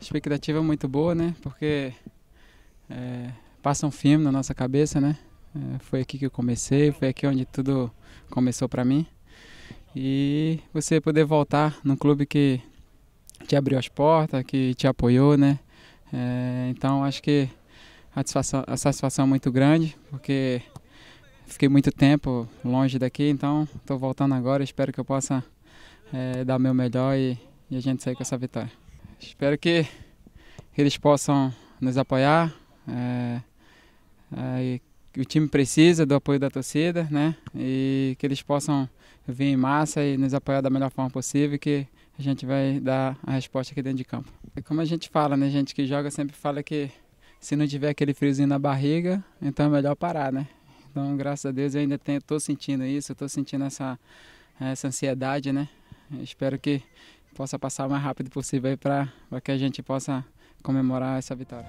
Expectativa é muito boa, né? Porque é, passa um filme na nossa cabeça, né? É, foi aqui que eu comecei, foi aqui onde tudo começou para mim. E você poder voltar num clube que te abriu as portas, que te apoiou, né? É, então acho que a satisfação, a satisfação é muito grande, porque fiquei muito tempo longe daqui, então estou voltando agora, espero que eu possa é, dar meu melhor e, e, a gente sair com essa vitória. Espero que eles possam nos apoiar, é, é, o time precisa do apoio da torcida, né? E que eles possam vir em massa e nos apoiar da melhor forma possível, que a gente vai dar a resposta aqui dentro de campo. E como a gente fala, né? Gente que joga sempre fala que se não tiver aquele friozinho na barriga, então é melhor parar, né? Então, graças a Deus, eu ainda estou sentindo isso, estou sentindo essa, essa ansiedade, né? Espero que possa passar o mais rápido possível para que a gente possa comemorar essa vitória.